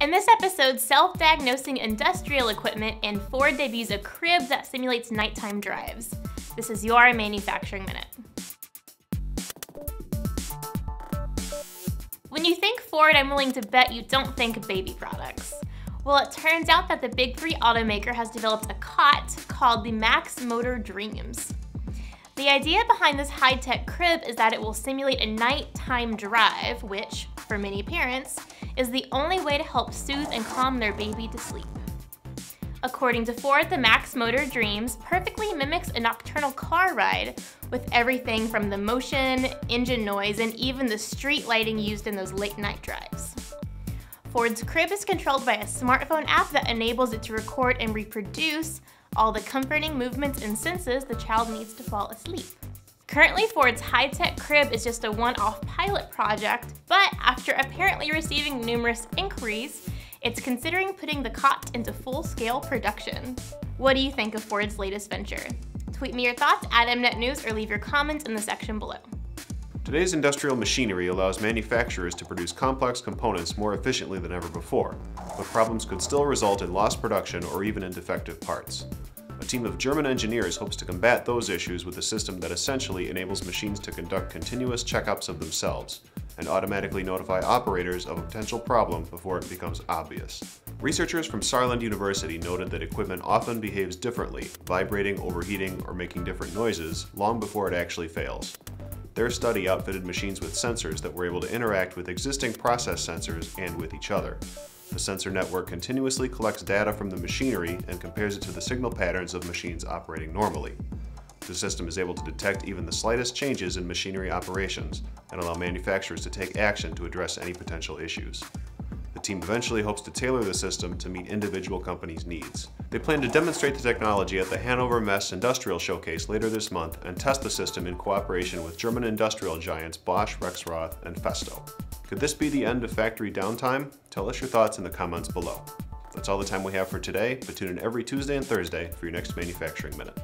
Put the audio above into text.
In this episode, self-diagnosing industrial equipment and Ford debuts a crib that simulates nighttime drives. This is your Manufacturing Minute. When you think Ford, I'm willing to bet you don't think baby products. Well, it turns out that the Big Three automaker has developed a cot called the Max Motor Dreams. The idea behind this high-tech crib is that it will simulate a nighttime drive, which, for many parents, is the only way to help soothe and calm their baby to sleep. According to Ford, the Max Motor Dreams perfectly mimics a nocturnal car ride with everything from the motion, engine noise, and even the street lighting used in those late night drives. Ford's crib is controlled by a smartphone app that enables it to record and reproduce all the comforting movements and senses the child needs to fall asleep. Currently, Ford's high-tech crib is just a one-off pilot project, but after apparently receiving numerous inquiries, it's considering putting the cot into full-scale production. What do you think of Ford's latest venture? Tweet me your thoughts at Mnet News or leave your comments in the section below. Today's industrial machinery allows manufacturers to produce complex components more efficiently than ever before, but problems could still result in lost production or even in defective parts. A team of German engineers hopes to combat those issues with a system that essentially enables machines to conduct continuous checkups of themselves and automatically notify operators of a potential problem before it becomes obvious. Researchers from Saarland University noted that equipment often behaves differently, vibrating, overheating, or making different noises long before it actually fails. Their study outfitted machines with sensors that were able to interact with existing process sensors and with each other. The sensor network continuously collects data from the machinery and compares it to the signal patterns of machines operating normally. The system is able to detect even the slightest changes in machinery operations and allow manufacturers to take action to address any potential issues. The team eventually hopes to tailor the system to meet individual companies' needs. They plan to demonstrate the technology at the Hannover Messe Industrial Showcase later this month and test the system in cooperation with German industrial giants Bosch, Rexroth, and Festo. Could this be the end of factory downtime? Tell us your thoughts in the comments below. That's all the time we have for today, but tune in every Tuesday and Thursday for your next Manufacturing Minute.